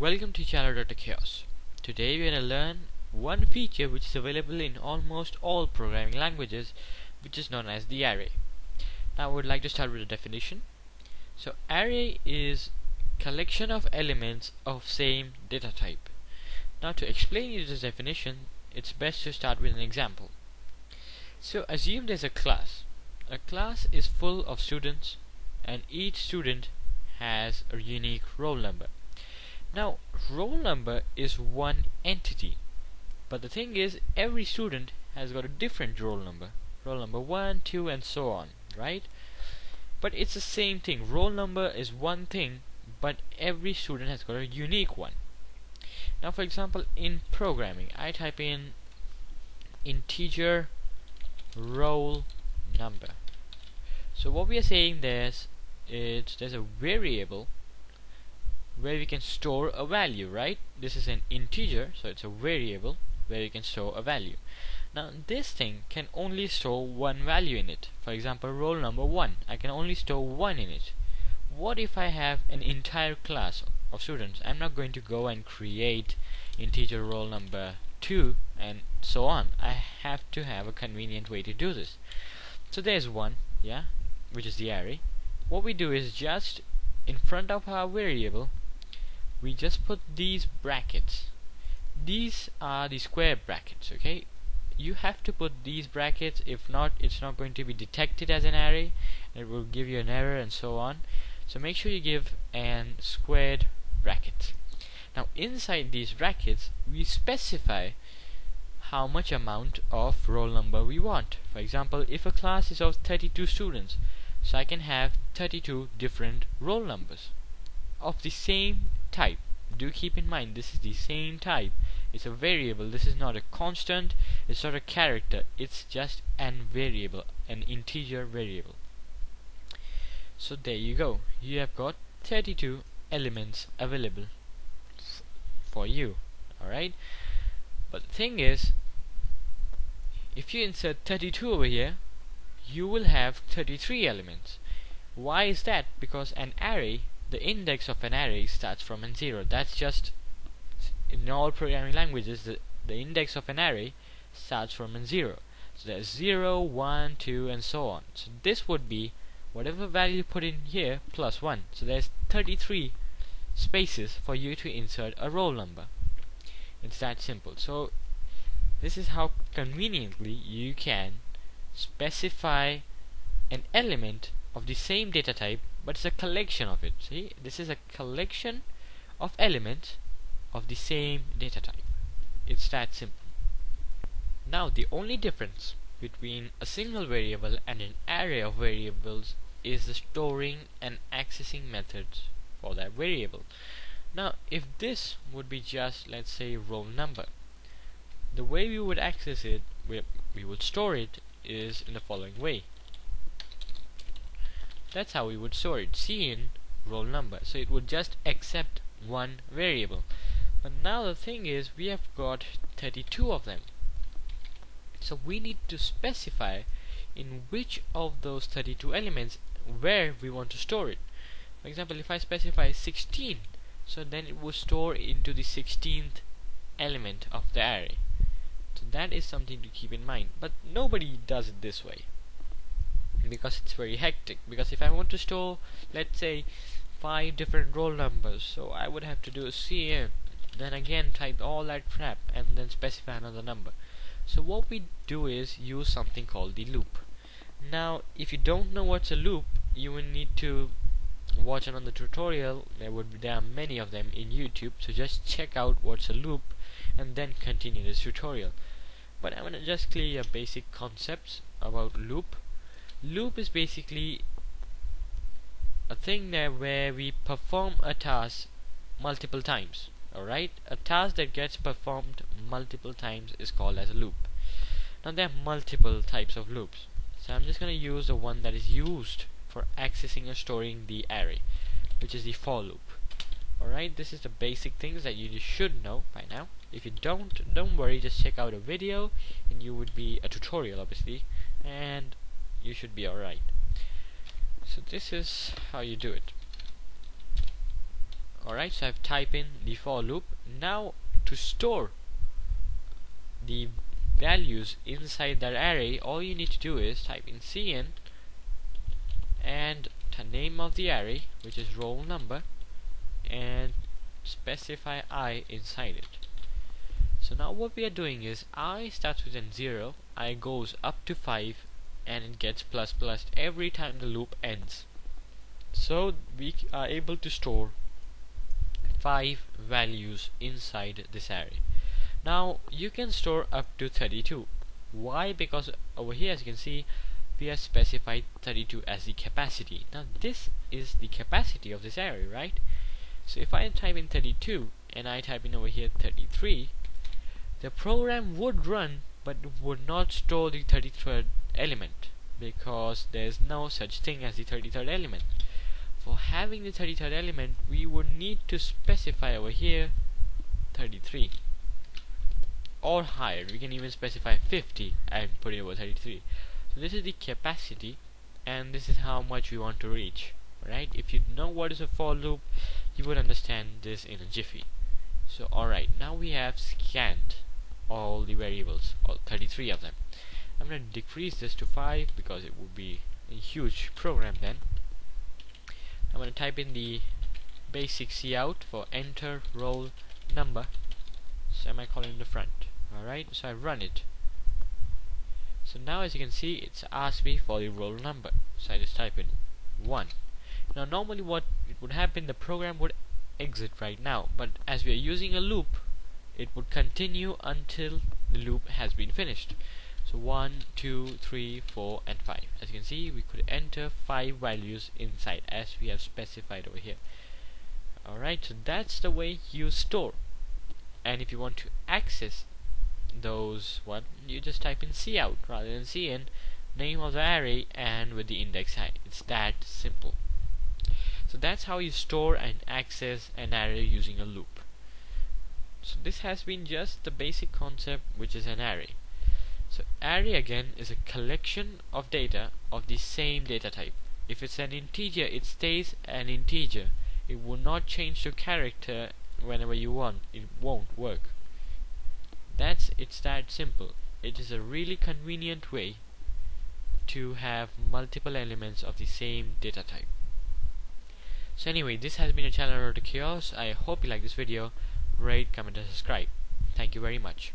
Welcome to channel Dr. Caos. Today we are going to learn one feature which is available in almost all programming languages which is known as the array. Now I would like to start with a definition. So array is collection of elements of same data type. Now to explain you this definition it's best to start with an example. So assume there's a class. A class is full of students and each student has a unique roll number. Now roll number is one entity. But the thing is every student has got a different roll number. Roll number 1, 2 and so on right? But it's the same thing. Roll number is one thing but every student has got a unique one. Now for example in programming I type in integer roll number. So what we are saying there's is there's a variable where we can store a value right? This is an integer so it's a variable where you can store a value. Now this thing can only store one value in it. For example roll number 1 I can only store 1 in it. What if I have an entire class of students? I'm not going to go and create integer roll number 2 and so on. I have to have a convenient way to do this. So there's one yeah which is the array. What we do is just in front of our variable we just put these brackets. These are the square brackets okay? You have to put these brackets. If not it's not going to be detected as an array. It will give you an error and so on. So make sure you give an squared bracket. Now inside these brackets we specify how much amount of roll number we want. For example if a class is of 32 students so I can have 32 different roll numbers of the same type. Do keep in mind this is the same type. It's a variable. This is not a constant. It's not a character. It's just an variable an integer variable. So there you go. You have got 32 elements available for you. Alright? But the thing is if you insert 32 over here you will have 33 elements. Why is that? Because an array the index of an array starts from an 0 that's just in all programming languages the, the index of an array starts from an 0 so there's 0 1 2 and so on. So this would be whatever value you put in here plus 1 so there's 33 spaces for you to insert a roll number. It's that simple. So this is how conveniently you can specify an element of the same data type but it's a collection of it. See this is a collection of elements of the same data type. It's that simple. Now the only difference between a single variable and an array of variables is the storing and accessing methods for that variable. Now if this would be just let's say roll number the way we would access it we, we would store it is in the following way that's how we would store it cin roll number. So it would just accept one variable. But now the thing is we have got 32 of them. So we need to specify in which of those 32 elements where we want to store it. For example if I specify 16 so then it will store into the 16th element of the array. So that is something to keep in mind. But nobody does it this way because it's very hectic. Because if I want to store let's say five different roll numbers so I would have to do a cin then again type all that crap and then specify another number. So what we do is use something called the loop. Now if you don't know what's a loop you will need to watch another tutorial. There would be, there are many of them in YouTube so just check out what's a loop and then continue this tutorial. But I'm gonna just clear your basic concepts about loop loop is basically a thing there where we perform a task multiple times alright? A task that gets performed multiple times is called as a loop. Now there are multiple types of loops. So I'm just gonna use the one that is used for accessing or storing the array which is the for loop. Alright this is the basic things that you should know by now. If you don't don't worry just check out a video and you would be a tutorial obviously. And you should be alright. So this is how you do it. Alright so I've typed in the for loop. Now to store the values inside that array all you need to do is type in cin and the name of the array which is roll number and specify i inside it. So now what we are doing is i starts with a 0 i goes up to 5 and it gets plus plus every time the loop ends. So we are able to store 5 values inside this array. Now you can store up to 32 why? Because over here as you can see we have specified 32 as the capacity. Now this is the capacity of this array right? So if I type in 32 and I type in over here 33 the program would run but would not store the 33rd element because there's no such thing as the 33rd element. For having the 33rd element we would need to specify over here 33 or higher we can even specify 50 and put it over 33 so this is the capacity and this is how much we want to reach right? If you know what is a for loop you would understand this in a jiffy. So alright now we have scanned all the variables all 33 of them I'm going to decrease this to 5 because it would be a huge program then. I'm going to type in the basic cout for enter roll number. Semicolon in the front. Alright so I run it. So now as you can see it's asked me for the roll number. So I just type in 1 now normally what it would happen the program would exit right now. But as we are using a loop it would continue until the loop has been finished so 1, 2, 3, 4 and 5 as you can see we could enter 5 values inside as we have specified over here. Alright so that's the way you store. And if you want to access those one you just type in cout rather than cin name of the array and with the index high it's that simple. So that's how you store and access an array using a loop. So this has been just the basic concept which is an array so array again is a collection of data of the same data type. If it's an integer, it stays an integer. It will not change to character whenever you want. It won't work. That's it's that simple. It is a really convenient way to have multiple elements of the same data type. So anyway, this has been a channel Dr. Caos. I hope you like this video. Rate, comment and subscribe. Thank you very much.